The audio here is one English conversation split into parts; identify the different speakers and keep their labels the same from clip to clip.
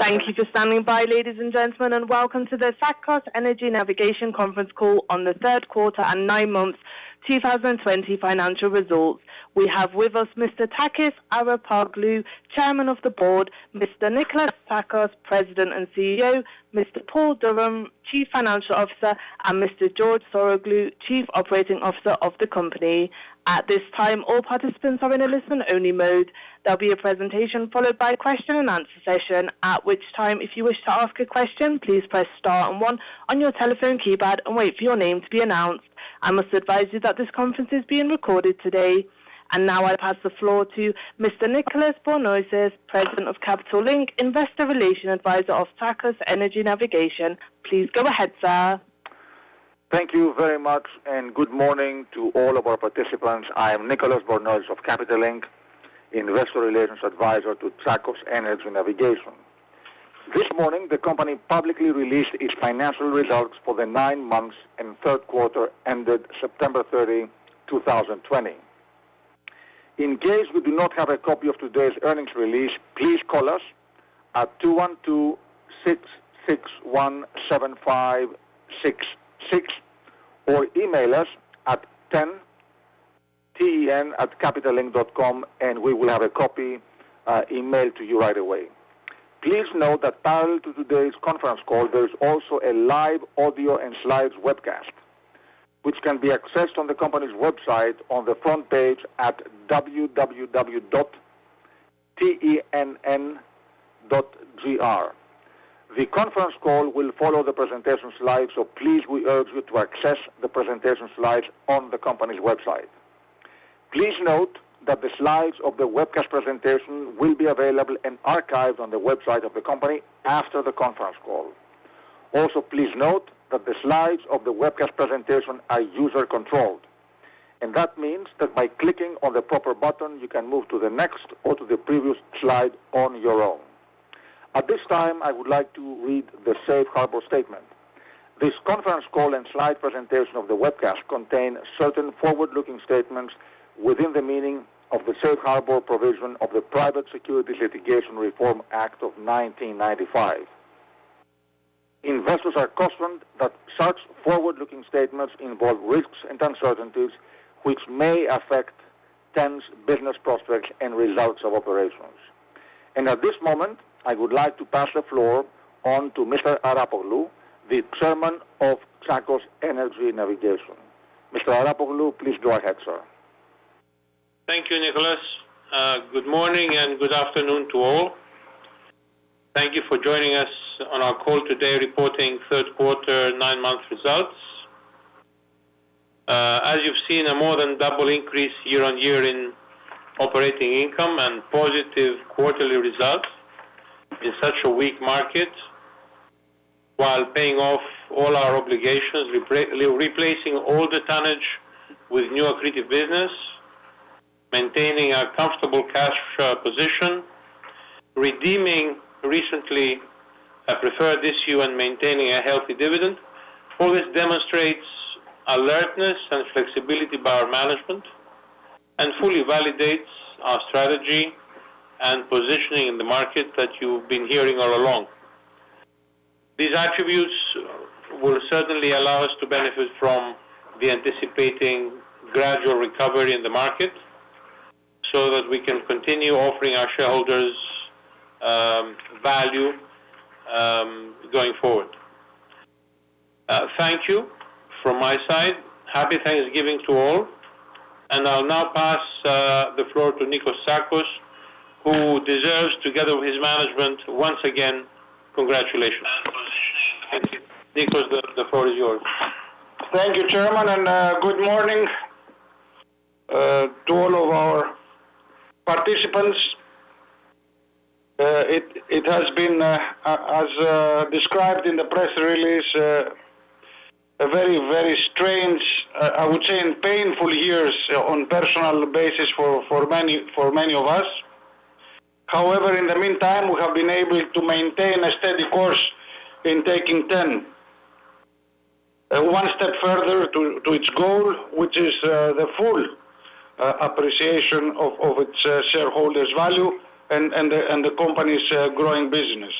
Speaker 1: Thank you for standing by, ladies and gentlemen, and welcome to the Tsakos Energy Navigation conference call on the third quarter and nine months 2020 financial results. We have with us Mr. Takis Arapoglou, Chairman of the Board, Mr. Nikolas Tsakos, President and CEO, Mr. Paul Durham, Chief Financial Officer, and Mr. George Saroglou, Chief Operating Officer of the company. At this time, all participants are in a listen-only mode. There'll be a presentation followed by a question and answer session, at which time, if you wish to ask a question, please press star and one on your telephone keypad and wait for your name to be announced. I must advise you that this conference is being recorded today. And now I pass the floor to Mr. Nicolas Bornozis, President of Capital Link, Investor Relation Advisor of Tsakos Energy Navigation. Please go ahead, sir.
Speaker 2: Thank you very much, and good morning to all of our participants. I am Nicolas Bornozis of Capital Link, Investor Relations Advisor to Tsakos Energy Navigation. This morning, the company publicly released its financial results for the nine months and third quarter ended September 30, 2020. In case we do not have a copy of today's earnings release, please call us at 212 661 7566 or email us at 10 ten at capitallink.com and we will have a copy uh, emailed to you right away. Please note that parallel to today's conference call, there is also a live audio and slides webcast, which can be accessed on the company's website on the front page at www.tenn.gr. The conference call will follow the presentation slides, so please we urge you to access the presentation slides on the company's website. Please note that the slides of the webcast presentation will be available and archived on the website of the company after the conference call. Also, please note that the slides of the webcast presentation are user controlled. And that means that by clicking on the proper button, you can move to the next or to the previous slide on your own. At this time, I would like to read the safe harbor statement. This conference call and slide presentation of the webcast contain certain forward-looking statements within the meaning of the safe harbor provision of the Private Securities Litigation Reform Act of 1995. Investors are cautioned that such forward-looking statements involve risks and uncertainties which may affect TEN's business prospects and results of operations. And at this moment, I would like to pass the floor on to Mr. Arapoglou, the chairman of Tsakos Energy Navigation. Mr. Arapoglou, please go ahead, sir.
Speaker 3: Thank you, Nicholas. Uh, good morning and good afternoon to all. Thank you for joining us on our call today reporting third quarter nine month results. Uh, as you've seen, a more than double increase year on year in operating income and positive quarterly results in such a weak market while paying off all our obligations, replacing all the tonnage with new accretive business, maintaining a comfortable cash uh, position, redeeming recently a preferred issue and maintaining a healthy dividend. All this demonstrates alertness and flexibility by our management and fully validates our strategy and positioning in the market that you've been hearing all along. These attributes will certainly allow us to benefit from the anticipating gradual recovery in the market so that we can continue offering our shareholders um, value um, going forward. Uh, thank you from my side. Happy Thanksgiving to all. And I'll now pass uh, the floor to Nikos Tsakos, who deserves, together with his management, once again, congratulations. Nikos, the, the floor is yours.
Speaker 4: Thank you, Chairman, and uh, good morning uh, to all of our participants. Uh, it, it has been, uh, as uh, described in the press release, uh, a very, very strange, I would say, painful years on personal basis for, for many for many of us. However, in the meantime, we have been able to maintain a steady course in taking TEN uh, one step further to, to its goal, which is uh, the full uh, appreciation of, of its uh, shareholders' value and, and, the, and the company's uh, growing business.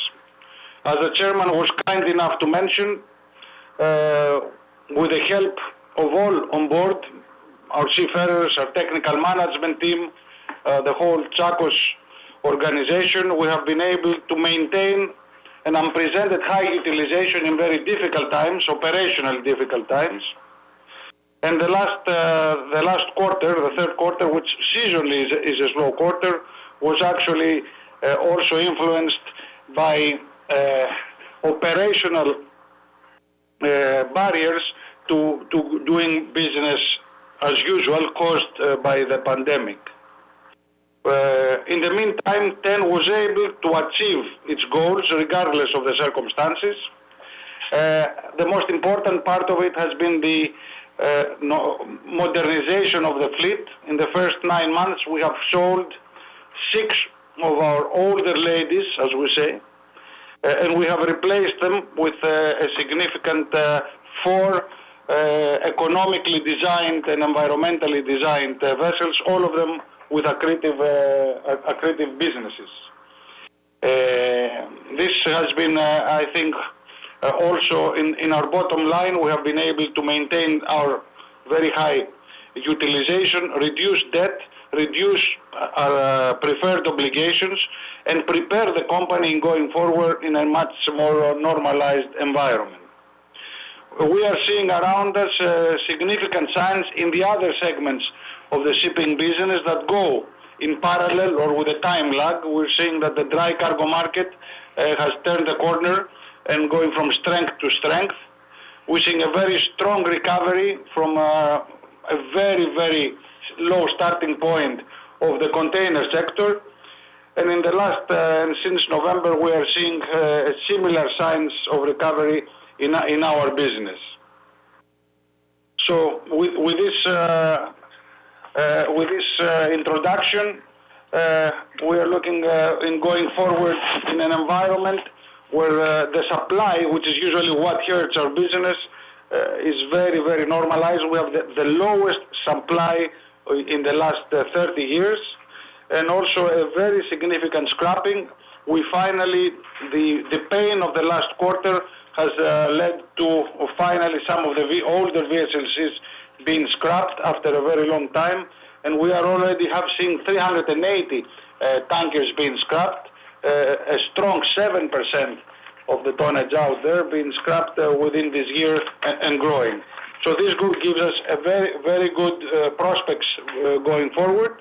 Speaker 4: As the chairman was kind enough to mention, uh, with the help of all on board, our seafarers, our technical management team, the whole Tsakos organization, we have been able to maintain an unprecedented high utilization in very difficult times, operational difficult times. And the last, uh, the last quarter, the third quarter, which seasonally is, is a slow quarter, was actually uh, also influenced by uh, operational uh, barriers to, to doing business as usual caused uh, by the pandemic. Uh, in the meantime, TEN was able to achieve its goals regardless of the circumstances. Uh, the most important part of it has been the uh, no, modernization of the fleet. In the first nine months, we have sold six of our older ladies, as we say, uh, and we have replaced them with uh, a significant uh, four economically designed and environmentally designed vessels, all of them with accretive, uh, accretive businesses. Uh, this has been, uh, I think, also in, in our bottom line, we have been able to maintain our very high utilization, reduce debt, reduce our uh, preferred obligations and prepare the company going forward in a much more normalized environment. We are seeing around us uh, significant signs in the other segments of the shipping business that go in parallel or with a time lag. We're seeing that the dry cargo market uh, has turned the corner and going from strength to strength. We're seeing a very strong recovery from uh, a very, very low starting point of the container sector. And in the last, uh, since November, we are seeing uh, similar signs of recovery in, in our business. So with, with this, uh, with this uh, introduction, uh, we are looking in going forward in an environment where the supply, which is usually what hurts our business, is very, very normalized. We have the, the lowest supply in the last uh, 30 years, and also a very significant scrapping. We finally, the, the pain of the last quarter has uh, led to finally some of the older vessels being scrapped after a very long time, and we are already have seen 380 uh, tankers being scrapped, uh, a strong 7% of the tonnage out there being scrapped uh, within this year and, and growing. So this group gives us a very, very good uh, prospects uh, going forward.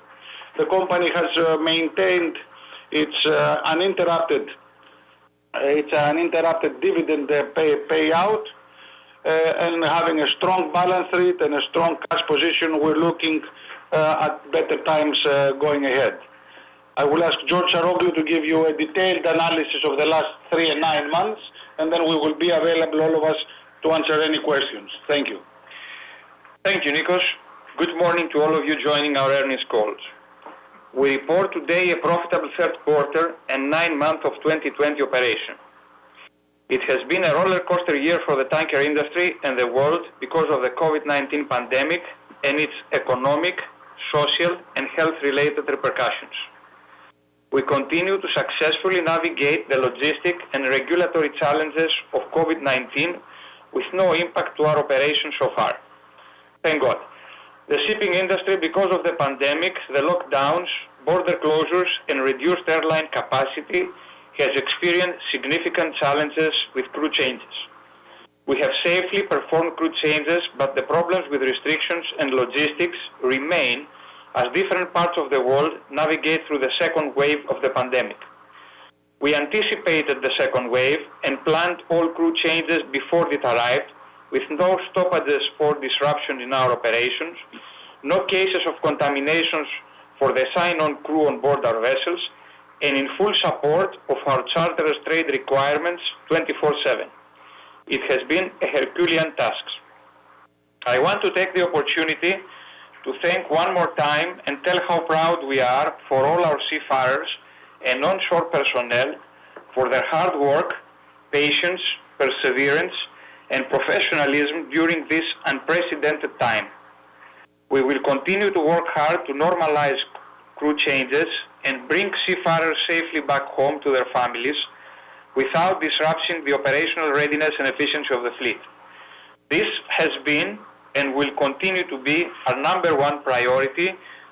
Speaker 4: The company has uh, maintained its uninterrupted, its uninterrupted dividend pay, payout, Uh, and having a strong balance sheet and a strong cash position. We're looking uh, at better times uh, going ahead. I will ask George Saroglou to give you a detailed analysis of the last three and nine months, and then we will be available, all of us, to answer any questions. Thank you.
Speaker 5: Thank you, Nikos. Good morning to all of you joining our earnings calls. We report today a profitable third quarter and nine months of 2020 operation. It has been a roller coaster year for the tanker industry and the world because of the COVID-19 pandemic and its economic, social, and health-related repercussions. We continue to successfully navigate the logistic and regulatory challenges of COVID-19 with no impact to our operations so far. Thank God. The shipping industry, because of the pandemic, the lockdowns, border closures, and reduced airline capacity, has experienced significant challenges with crew changes. We have safely performed crew changes, but the problems with restrictions and logistics remain as different parts of the world navigate through the second wave of the pandemic. We anticipated the second wave and planned all crew changes before it arrived with no stoppages or disruption in our operations, no cases of contaminations for the sign-on crew on board our vessels, and in full support of our charterers trade requirements 24-7. It has been a Herculean task. I want to take the opportunity to thank one more time and tell how proud we are for all our seafarers and onshore personnel for their hard work, patience, perseverance, and professionalism during this unprecedented time. We will continue to work hard to normalize crew changes and bring seafarers safely back home to their families without disrupting the operational readiness and efficiency of the fleet. This has been and will continue to be our number one priority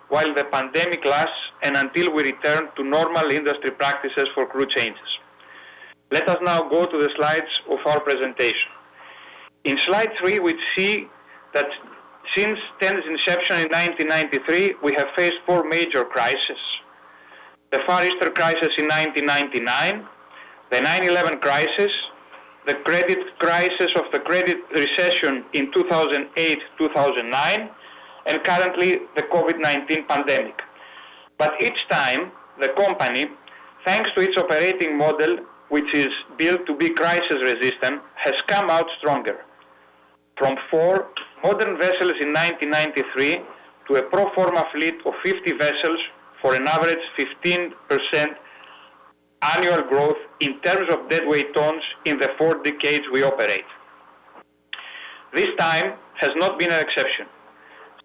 Speaker 5: while the pandemic lasts and until we return to normal industry practices for crew changes. Let us now go to the slides of our presentation. In slide 3, we see that since TEN's inception in 1993, we have faced four major crises. The Far Eastern crisis in 1999, the 9-11 crisis, the credit crisis of the credit recession in 2008-2009, and currently the COVID-19 pandemic. But each time, the company, thanks to its operating model, which is built to be crisis resistant, has come out stronger. From four modern vessels in 1993 to a pro forma fleet of 50 vessels for an average 15% annual growth in terms of deadweight tons in the four decades we operate. This time has not been an exception.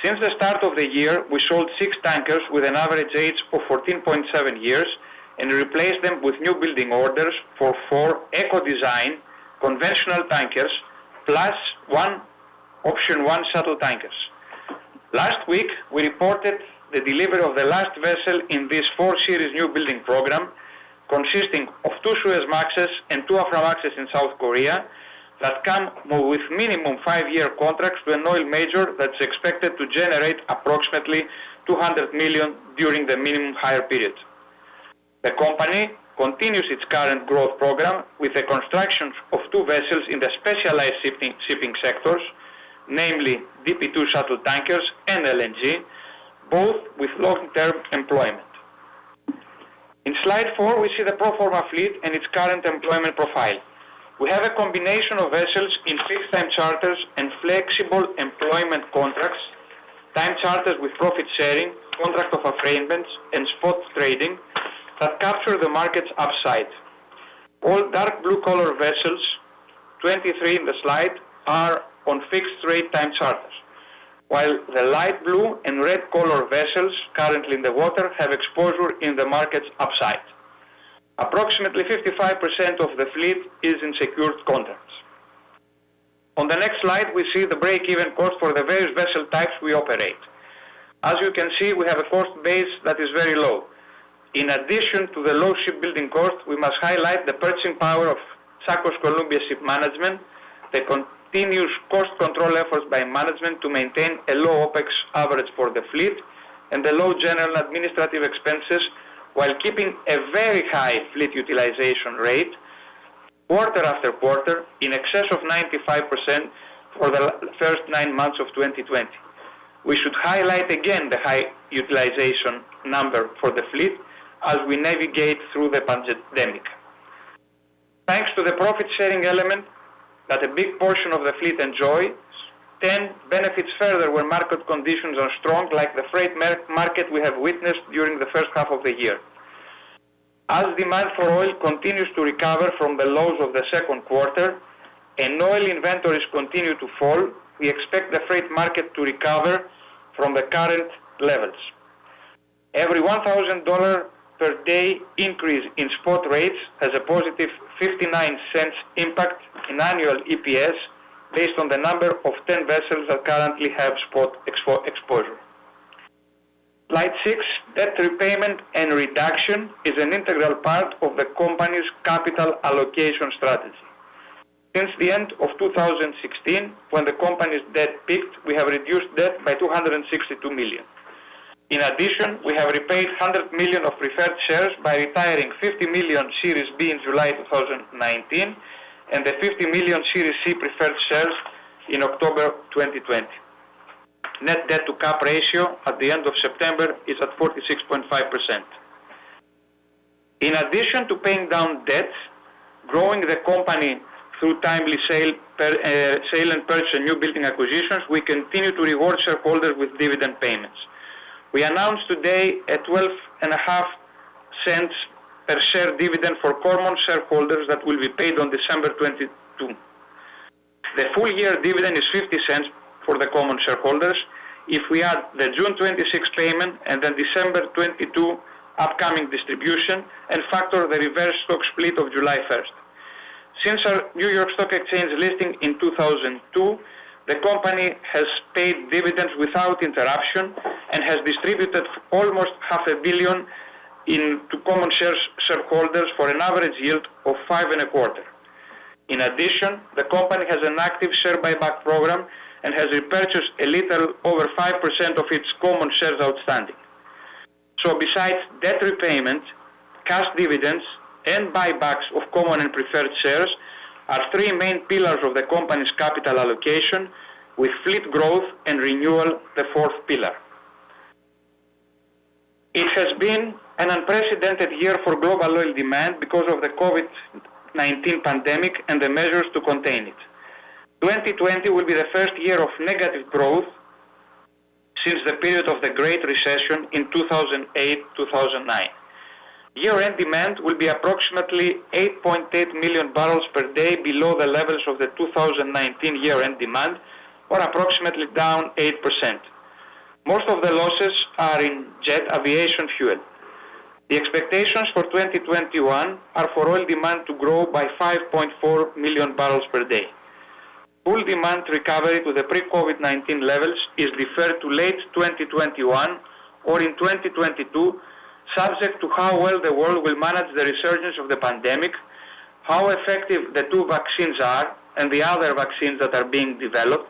Speaker 5: Since the start of the year, we sold six tankers with an average age of 14.7 years and replaced them with new building orders for four eco-design conventional tankers plus one option one shuttle tankers. Last week, we reported the delivery of the last vessel in this 4 series new building program consisting of two Suezmaxes and two Aframaxes in South Korea that come with minimum five-year contracts to an oil major that's expected to generate approximately 200 million during the minimum hire period. The company continues its current growth program with the construction of two vessels in the specialized shipping, shipping sectors, namely DP2 shuttle tankers and LNG, both with long-term employment. In slide 4, we see the pro forma fleet and its current employment profile. We have a combination of vessels in fixed time charters and flexible employment contracts, time charters with profit sharing, contract of affreightments, and spot trading that capture the market's upside. All dark blue color vessels, 23 in the slide, are on fixed rate time charters, while the light blue and red color vessels currently in the water have exposure in the market's upside. Approximately 55% of the fleet is in secured contracts. On the next slide, we see the break-even cost for the various vessel types we operate. As you can see, we have a cost base that is very low. In addition to the low shipbuilding cost, we must highlight the purchasing power of Tsakos Columbia Ship Management, the continuous cost control efforts by management to maintain a low OPEX average for the fleet, and the low general administrative expenses while keeping a very high fleet utilization rate quarter after quarter in excess of 95% for the first nine months of 2020. We should highlight again the high utilization number for the fleet as we navigate through the pandemic. Thanks to the profit sharing element that a big portion of the fleet enjoys, TEN benefits further when market conditions are strong like the freight market we have witnessed during the first half of the year. As demand for oil continues to recover from the lows of the second quarter and oil inventories continue to fall, we expect the freight market to recover from the current levels. Every $1,000 per day increase in spot rates has a positive 59 cents impact in annual EPS based on the number of 10 vessels that currently have spot expo exposure. Slide 6, debt repayment and reduction is an integral part of the company's capital allocation strategy. Since the end of 2016, when the company's debt peaked, we have reduced debt by 262 million. In addition, we have repaid 100 million of preferred shares by retiring 50 million Series B in July 2019 and the 50 million Series C preferred shares in October 2020. Net debt to cap ratio at the end of September is at 46.5%. In addition to paying down debts, growing the company through timely sale, per, uh, sale and purchase and new building acquisitions, we continue to reward shareholders with dividend payments. We announced today a 12.5 cents per share dividend for common shareholders that will be paid on December 22. The full year dividend is 50 cents for the common shareholders. If we add the June 26 payment and then December 22 upcoming distribution and factor the reverse stock split of July 1st. Since our New York Stock Exchange listing in 2002, the company has paid dividends without interruption and has distributed almost half a billion in, to common shares shareholders for an average yield of five and a quarter. In addition, the company has an active share buyback program and has repurchased a little over 5% of its common shares outstanding. So besides debt repayment, cash dividends, and buybacks of common and preferred shares are three main pillars of the company's capital allocation, with fleet growth and renewal the fourth pillar. It has been an unprecedented year for global oil demand because of the COVID-19 pandemic and the measures to contain it. 2020 will be the first year of negative growth since the period of the Great Recession in 2008-2009. Year-end demand will be approximately 8.8 million barrels per day below the levels of the 2019 year-end demand, or approximately down 8%. Most of the losses are in jet aviation fuel. The expectations for 2021 are for oil demand to grow by 5.4 million barrels per day. Full demand recovery to the pre-COVID-19 levels is deferred to late 2021 or in 2022 subject to how well the world will manage the resurgence of the pandemic, how effective the two vaccines are and the other vaccines that are being developed,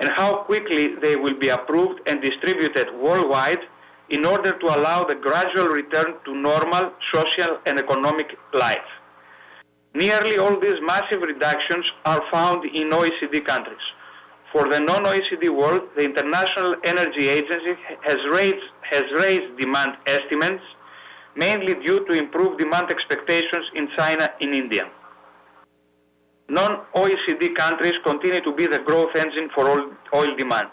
Speaker 5: and how quickly they will be approved and distributed worldwide in order to allow the gradual return to normal social and economic life. Nearly all these massive reductions are found in OECD countries. For the non-OECD world, the International Energy Agency has raised, has raised demand estimates mainly due to improved demand expectations in China and India. Non-OECD countries continue to be the growth engine for oil demand.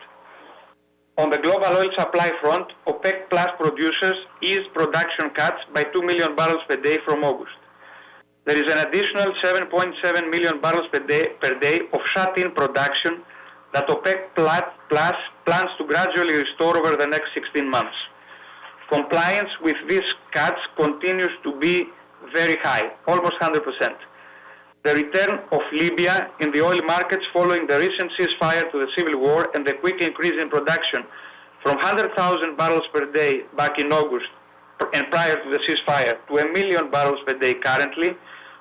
Speaker 5: On the global oil supply front, OPEC Plus producers eased production cuts by 2 million barrels per day from August. There is an additional 7.7 million barrels per day, per day of shut-in production that OPEC Plus plans to gradually restore over the next 16 months compliance with these cuts continues to be very high, almost 100%. The return of Libya in the oil markets following the recent ceasefire to the civil war and the quick increase in production from 100,000 barrels per day back in August and prior to the ceasefire to a million barrels per day currently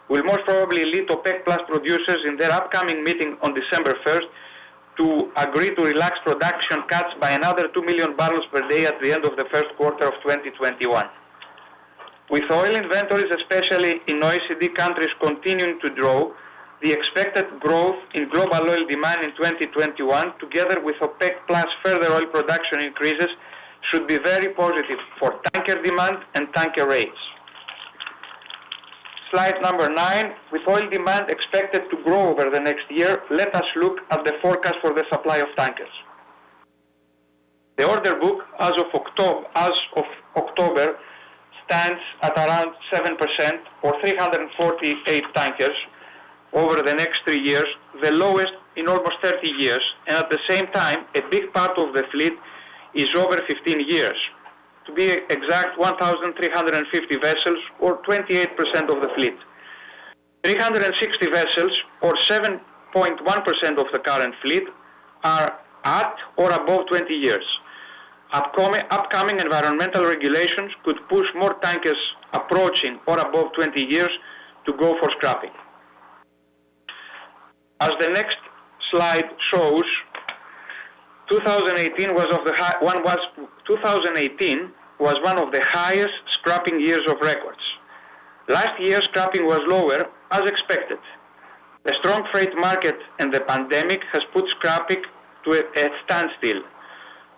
Speaker 5: will most probably lead OPEC Plus producers in their upcoming meeting on December 1st to agree to relax production cuts by another 2 million barrels per day at the end of the first quarter of 2021. With oil inventories, especially in OECD countries, continuing to grow, the expected growth in global oil demand in 2021, together with OPEC plus further oil production increases, should be very positive for tanker demand and tanker rates. Slide number nine, with oil demand expected to grow over the next year, let us look at the forecast for the supply of tankers. The order book as of October, as of October stands at around 7% or 348 tankers over the next three years, the lowest in almost 30 years, and at the same time, a big part of the fleet is over 15 years to be exact 1,350 vessels or 28% of the fleet. 360 vessels or 7.1% of the current fleet are at or above 20 years. Upcoming, environmental regulations could push more tankers approaching or above 20 years to go for scrapping. As the next slide shows, 2018 was of the high, one was 2018 was one of the highest scrapping years of records. Last year scrapping was lower as expected. The strong freight market and the pandemic has put scrapping to a standstill.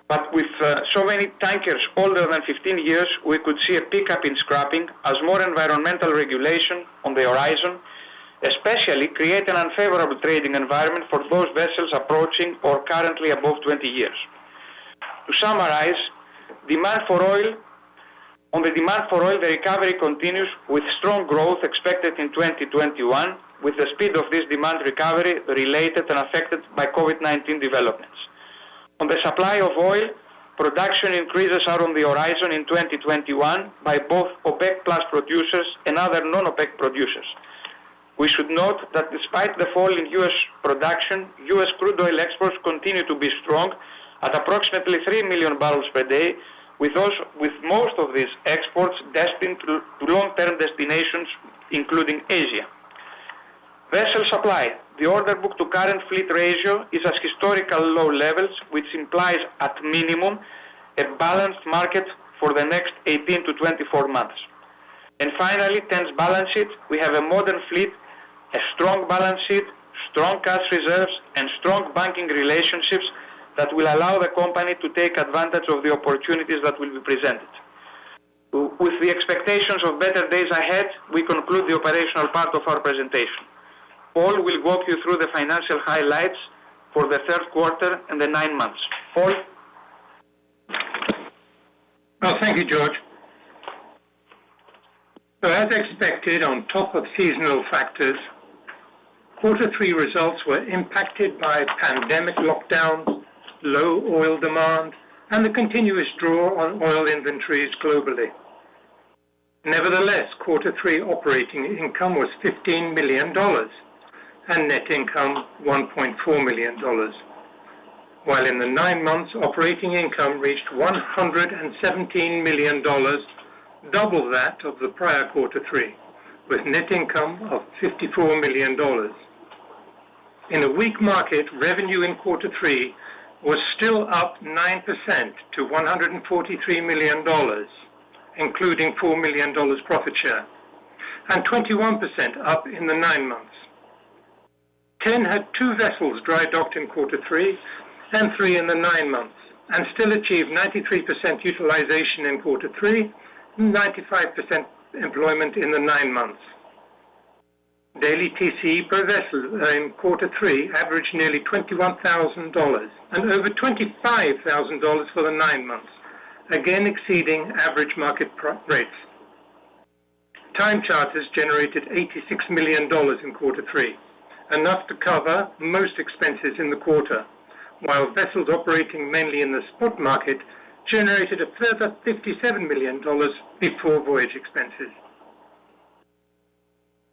Speaker 5: But with uh, so many tankers older than 15 years, we could see a pickup in scrapping as more environmental regulation on the horizon especially create an unfavorable trading environment for those vessels approaching or currently above 20 years. To summarize, demand for oil, on the demand for oil, the recovery continues with strong growth expected in 2021, with the speed of this demand recovery related and affected by COVID-19 developments. On the supply of oil, production increases are on the horizon in 2021 by both OPEC plus producers and other non-OPEC producers. We should note that despite the fall in U.S. production, U.S. crude oil exports continue to be strong at approximately 3 million barrels per day, with, with most of these exports destined to, to long-term destinations, including Asia. Vessel supply. The order book to current fleet ratio is at historical low levels, which implies at minimum a balanced market for the next 18 to 24 months. And finally, TEN's balance sheet. We have a modern fleet, a strong balance sheet, strong cash reserves, and strong banking relationships that will allow the company to take advantage of the opportunities that will be presented. With the expectations of better days ahead, we conclude the operational part of our presentation. Paul will walk you through the financial highlights for the third quarter and the nine months. Paul?
Speaker 6: Well, thank you, George. So as expected, on top of seasonal factors, quarter three results were impacted by pandemic lockdowns, low oil demand, and the continuous draw on oil inventories globally. Nevertheless, quarter three operating income was $15 million and net income $1.4 million, while in the nine months operating income reached $117 million, double that of the prior quarter three, with net income of $54 million. In a weak market, revenue in quarter three was still up 9% to $143 million, including $4 million profit share, and 21% up in the nine months. TEN had two vessels dry docked in quarter three and three in the nine months, and still achieved 93% utilization in quarter three, 95% employment in the nine months. Daily TCE per vessel uh, in quarter three averaged nearly $21,000 and over $25,000 for the nine months, again exceeding average market rates. Time charters generated $86 million in quarter three, enough to cover most expenses in the quarter, while vessels operating mainly in the spot market generated a further $57 million before voyage expenses.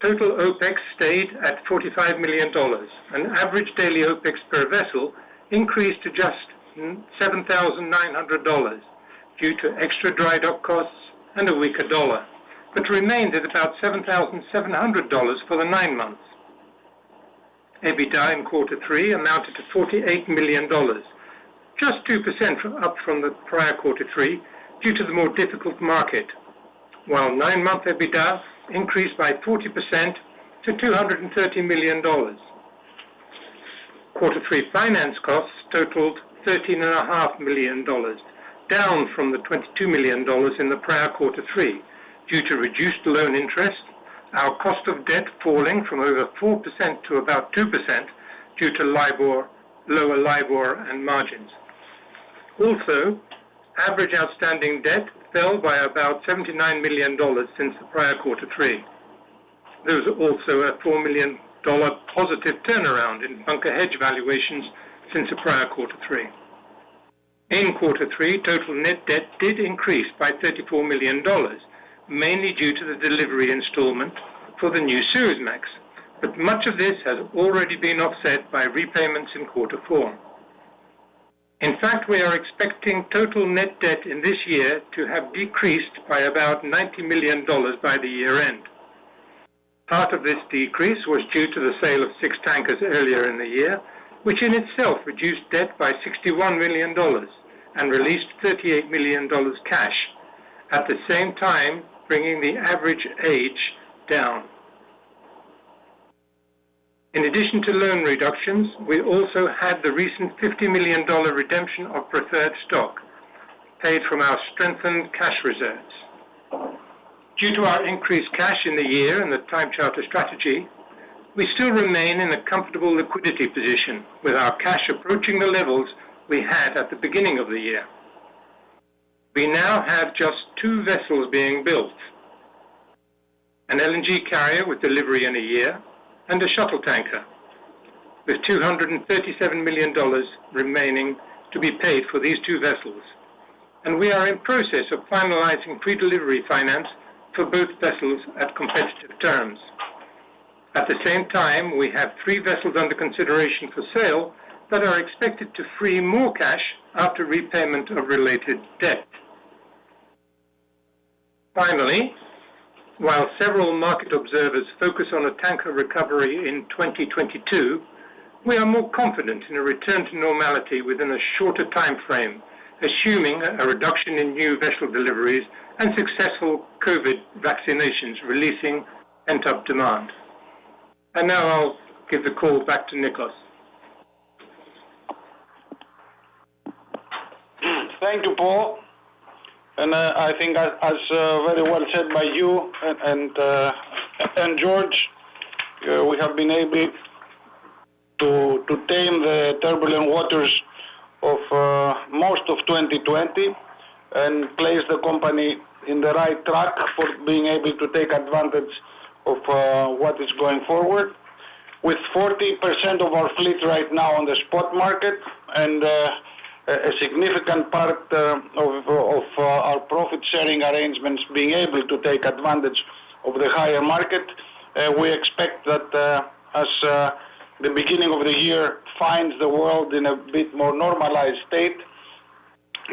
Speaker 6: Total OPEX stayed at $45 million, and average daily OPEX per vessel increased to just $7,900 due to extra dry dock costs and a weaker dollar, but remained at about $7,700 for the nine months. EBITDA in quarter three amounted to $48 million, just 2% up from the prior quarter three due to the more difficult market, while nine-month EBITDA increased by 40% to $230 million. Quarter three finance costs totaled $13.5 million, down from the $22 million in the prior quarter three due to reduced loan interest, our cost of debt falling from over 4% to about 2% due to LIBOR, lower LIBOR and margins. Also, average outstanding debt fell by about $79 million since the prior quarter three. There was also a $4 million positive turnaround in bunker hedge valuations since the prior quarter three. In quarter three, total net debt did increase by $34 million, mainly due to the delivery installment for the new Suezmax, but much of this has already been offset by repayments in quarter four. In fact, we are expecting total net debt in this year to have decreased by about $90 million by the year end. Part of this decrease was due to the sale of six tankers earlier in the year, which in itself reduced debt by $61 million and released $38 million cash, at the same time bringing the average age down. In addition to loan reductions, we also had the recent $50 million redemption of preferred stock paid from our strengthened cash reserves. Due to our increased cash in the year and the time charter strategy, we still remain in a comfortable liquidity position with our cash approaching the levels we had at the beginning of the year. We now have just two vessels being built, an LNG carrier with delivery in a year and a shuttle tanker, with $237 million remaining to be paid for these two vessels, and we are in process of finalizing pre-delivery finance for both vessels at competitive terms. At the same time, we have three vessels under consideration for sale that are expected to free more cash after repayment of related debt. Finally, while several market observers focus on a tanker recovery in 2022, we are more confident in a return to normality within a shorter time frame, assuming a reduction in new vessel deliveries and successful COVID vaccinations releasing pent-up demand. And now I'll give the call back to Nikos.
Speaker 4: Thank you, Paul. And uh, I think, as, as uh, very well said by you and and, uh, and George, uh, we have been able to to tame the turbulent waters of uh, most of 2020 and place the company in the right track for being able to take advantage of uh, what is going forward. With 40% of our fleet right now on the spot market and a significant part uh, of, of uh, our profit sharing arrangements being able to take advantage of the higher market. Uh, we expect that uh, as uh, the beginning of the year finds the world in a bit more normalized state,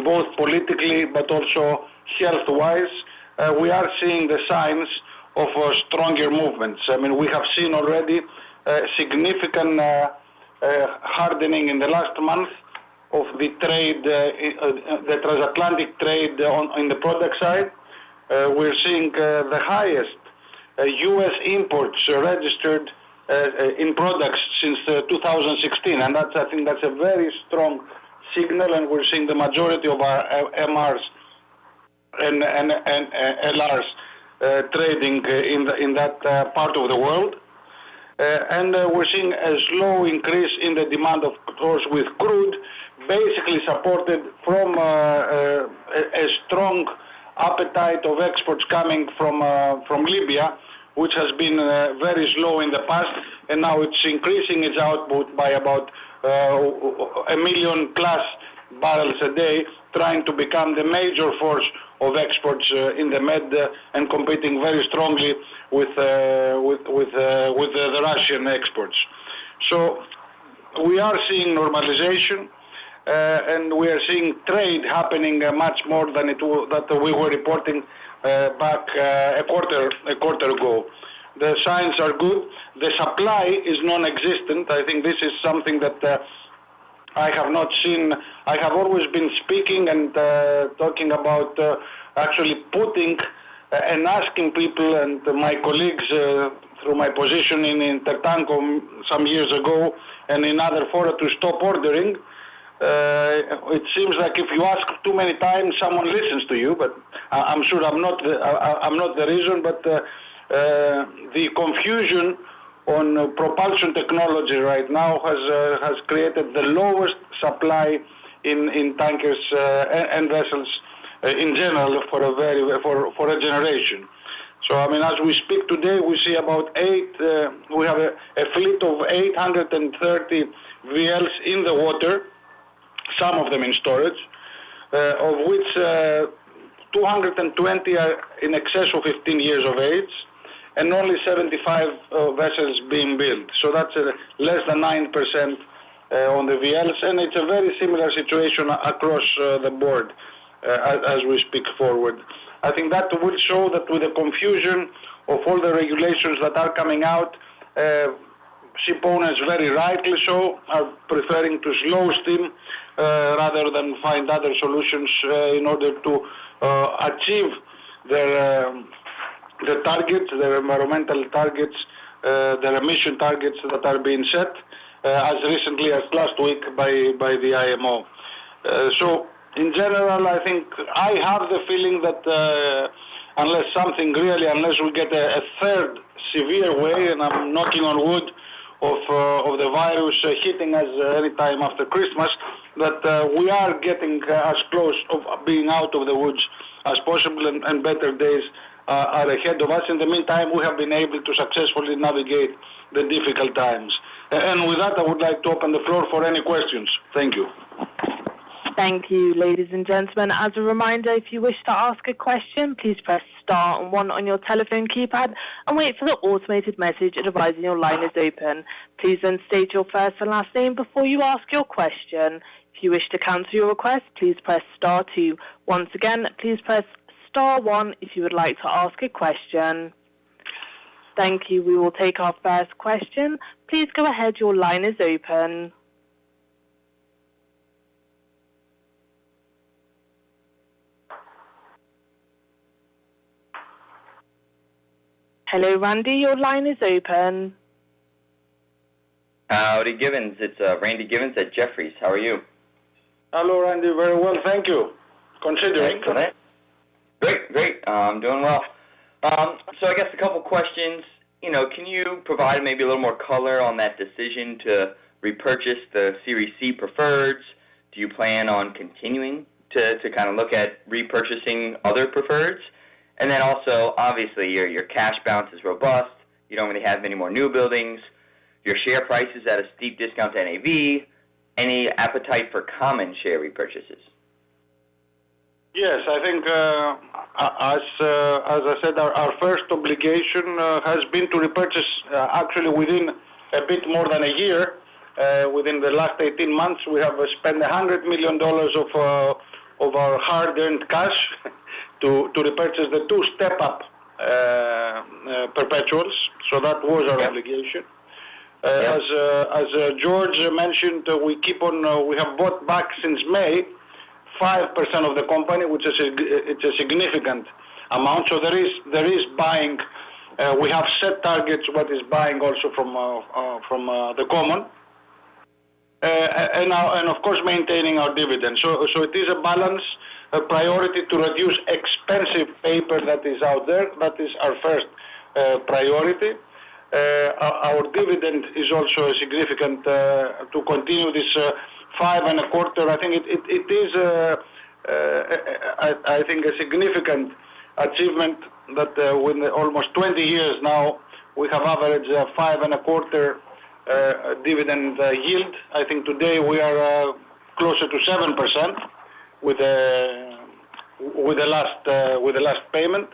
Speaker 4: both politically but also health-wise, uh, we are seeing the signs of stronger movements. I mean, we have seen already significant hardening in the last month of the trade, uh, uh, the transatlantic trade on, in the product side. Uh, we're seeing the highest U.S. imports registered in products since 2016, and that's I think that's a very strong signal, and we're seeing the majority of our MRs and, and, and LRs uh, trading in, the, in that uh, part of the world. Uh, and we're seeing a slow increase in the demand, of course, with crude, basically supported from uh, uh, a, strong appetite of exports coming from uh, from Libya, which has been very slow in the past, and now it's increasing its output by about a million plus barrels a day, trying to become the major force of exports in the Med and competing very strongly with with with with the Russian exports. So we are seeing normalization. Uh, and we are seeing trade happening uh, much more than it that we were reporting uh, back a quarter a quarter ago. The signs are good. The supply is non-existent. I think this is something that I have not seen. I have always been speaking and uh, talking about uh, actually putting uh, and asking people and my colleagues through my position in Intertanko some years ago and in other fora to stop ordering uh, it seems like if you ask too many times, someone listens to you. But I'm sure I'm not the, I'm not the reason. But uh, uh, the confusion on propulsion technology right now has has created the lowest supply in in tankers and vessels in general for a very for for a generation. So I mean, as we speak today, we see about eight. Uh, we have a, a, fleet of 830 VLs in the water, some of them in storage, uh, of which uh, 220 are in excess of 15 years of age, and only 75 uh, vessels being built. So that's less than 9% on the VLs, and it's a very similar situation across the board as, as we speak forward. I think that will show that with the confusion of all the regulations that are coming out, uh, ship owners very rightly so are preferring to slow steam rather than find other solutions uh, in order to uh, achieve their um, the targets, their environmental targets, their emission targets that are being set as recently as last week by, by the IMO. so in general, I think I have the feeling that uh, unless something really, unless we get a, a, third severe wave, and I'm knocking on wood of, uh, of the virus uh, hitting us any time after Christmas, that uh, we are getting uh, as close of being out of the woods as possible and, and better days uh, are ahead of us. In the meantime, we have been able to successfully navigate the difficult times. And with that, I would like to open the floor for any questions. Thank you.
Speaker 1: Thank you, ladies and gentlemen. As a reminder, if you wish to ask a question, please press star and one on your telephone keypad and wait for the automated message advising your line is open. Please then state your first and last name before you ask your question. If you wish to cancel your request, please press star two. Once again, please press star one if you would like to ask a question. Thank you. We will take our first question. Please go ahead. Your line is open. Hello, Randy. Your line is open.
Speaker 7: Howdy, Gibbons. It's uh, Randy Giveans at Jefferies. How are you?
Speaker 4: Hello, Randy. Very well, thank you. Considering.
Speaker 7: Great, great. Uh, I'm doing well. Um, so I guess a couple questions. You know, can you provide maybe a little more color on that decision to repurchase the Series C preferreds? Do you plan on continuing to, to kind of look at repurchasing other preferreds? And then also, obviously, your, your cash balance is robust. You don't really have many more new buildings. Your share price is at a steep discount to NAV. Any appetite for common share repurchases?
Speaker 4: Yes, I think uh, as uh, as I said, our, our first obligation uh, has been to repurchase uh, actually within a bit more than a year. Uh, within the last 18 months, we have uh, spent 100 million dollars of uh, of our hard-earned cash to to repurchase the two step-up uh, uh, perpetuals. So that was our
Speaker 7: Yep.
Speaker 4: obligation. As uh, as uh, George mentioned, uh, we keep on. We have bought back since May five percent of the company, which is a, it's a significant amount. So there is there is buying. Uh, we have set targets. What is buying also from uh, uh, from the common. And, and of course maintaining our dividend. So, so it is a balance, a priority to reduce expensive paper that is out there. That is our first priority. Uh, our, dividend is also significant uh, to continue this uh, five and a quarter. I think it, is, uh, uh, I, think, a significant achievement that uh, with almost 20 years now we have averaged uh, five and a quarter uh, dividend uh, yield. I think today we are uh, closer to seven percent with the with the last uh, with the last payment.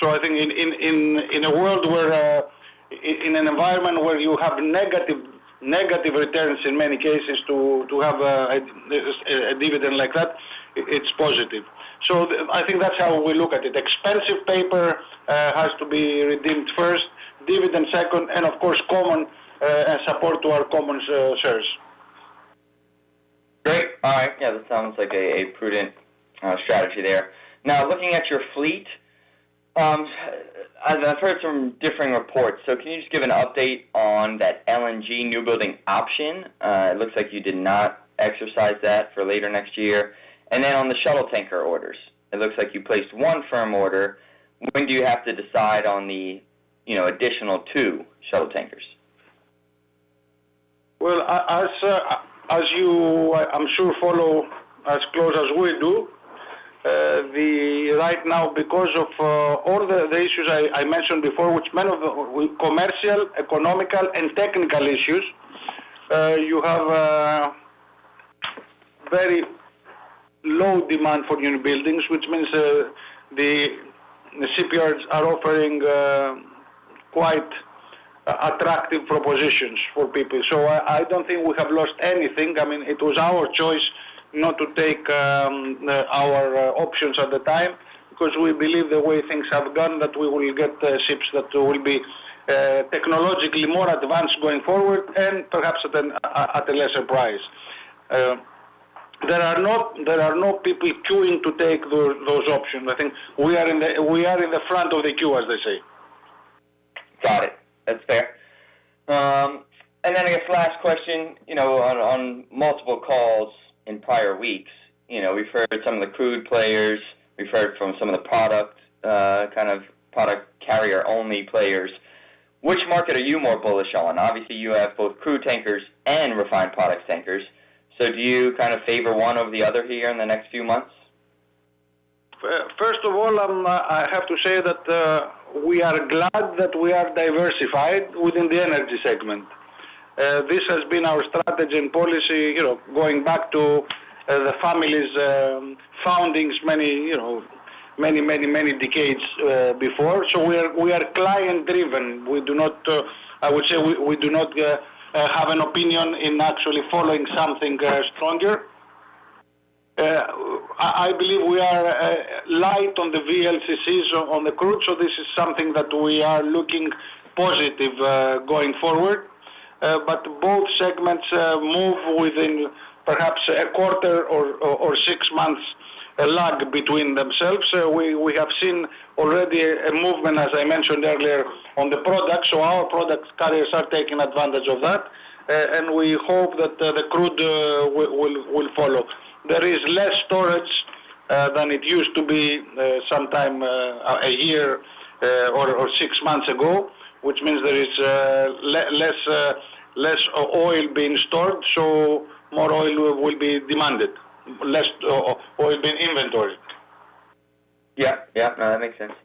Speaker 4: So I think in in in, in a world where uh, in an environment where you have negative negative returns in many cases to to have a, a, a dividend like that, it's positive. So th- I think that's how we look at it. Expensive paper uh, has to be redeemed first, dividend second, and of course common uh, and support to our common uh, shares.
Speaker 7: Great. All right. Yeah, that sounds like a, a prudent uh, strategy there. Now, looking at your fleet, um, I've heard some differing reports. So, can you just give an update on that LNG new building option? Uh, it looks like you did not exercise that for later next year. And then on the shuttle tanker orders, it looks like you placed one firm order. When do you have to decide on the, you know, additional two shuttle tankers?
Speaker 4: Well, as uh, as you, I'm sure, follow as close as we do, the right now because of uh, all the, the issues I, I mentioned before, which many of the commercial, economical, and technical issues, uh, you have uh, very low demand for new buildings, which means uh, the, the shipyards are offering uh, quite uh, attractive propositions for people. So I, I don't think we have lost anything. I mean, it was our choice not to take um, uh, our uh, options at the time because we believe the way things have gone that we will get ships that will be uh, technologically more advanced going forward and perhaps at, an, at a lesser price. There are not there are no people queuing to take those, those options. I think we are in the we are in the front of the queue, as they say.
Speaker 7: Got it. That's fair. Um, and then I guess last question, you know, on, on multiple calls in prior weeks, you know, we've heard some of the crude players, we've heard from some of the product, uh, kind of product carrier only players. Which market are you more bullish on? Obviously, you have both crude tankers and refined products tankers. So do you kind of favor one over the other here in the next few months?
Speaker 4: First of all, um, I have to say that uh, we are glad that we are diversified within the energy segment. Uh, this has been our strategy and policy, you know, going back to uh, the family's um, foundings many, you know, many, many, many decades uh, before. So we are we are client driven. We do not, uh, I would say, we, we do not uh, have an opinion in actually following something stronger. Uh, I believe we are light on the VLCCs on- the crude, so this is something that we are looking positive going forward. Uh, but both segments uh, move within perhaps a quarter or, or, or six months lag between themselves. Uh, we, we have seen already a, movement, as I mentioned earlier, on the product, so our product carriers are taking advantage of that, uh, and we hope that uh, the crude uh, will, will, will follow. There is less storage than it used to be sometime a year or, or six months ago, which means there is uh, le- less uh, less oil being stored, so more oil will be demanded, less uh, oil being inventoried.
Speaker 7: Yeah, yeah, no, that makes sense.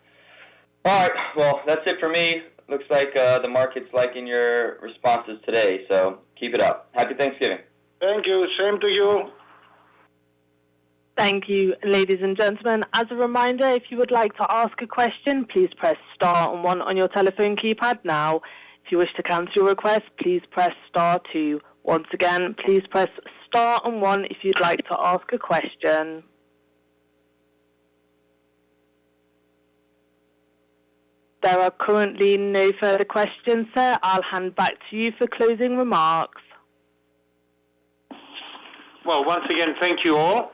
Speaker 7: All right, well, that's it for me. Looks like uh, the market's liking your responses today, so keep it up. Happy Thanksgiving.
Speaker 4: Thank you. Same to you.
Speaker 1: Thank you, ladies and gentlemen. As a reminder, if you would like to ask a question, please press star and one on your telephone keypad now. If you wish to cancel your request, please press star two. Once again, please press star and one if you'd like to ask a question. There are currently no further questions, sir. I'll hand back to you for closing remarks.
Speaker 3: Well, once again, thank you all.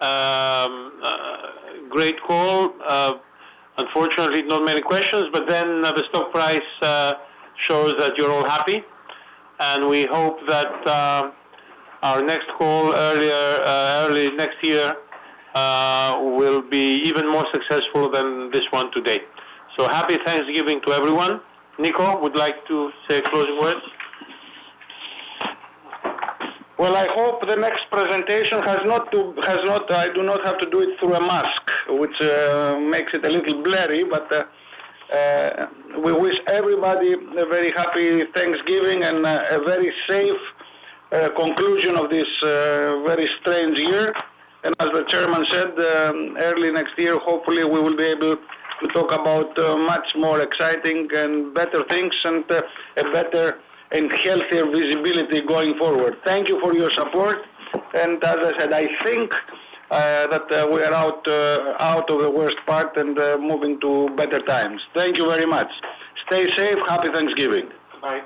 Speaker 3: Um, uh, great call. Uh, unfortunately, not many questions, but then uh, the stock price uh, shows that you're all happy, and we hope that uh, our next call earlier, uh, early next year, will be even more successful than this one today. So happy Thanksgiving to everyone. Nico, would like to say closing words?
Speaker 4: Well, I hope the next presentation has not to has not. I do not have to do it through a mask, which uh, makes it a little blurry. But uh, uh, we wish everybody a very happy Thanksgiving and uh, a very safe uh, conclusion of this uh, very strange year. And as the chairman said, um, early next year, hopefully we will be able to talk about much more exciting and better things and a better and healthier visibility going forward. Thank you for your support. And as I said, I think uh, that uh, we are out uh, out of the worst part and uh, moving to better times. Thank you very much. Stay safe. Happy Thanksgiving.
Speaker 3: Bye.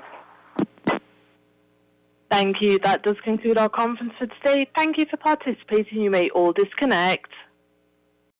Speaker 1: Thank you. That does conclude our conference for today. Thank you for participating. You may all disconnect.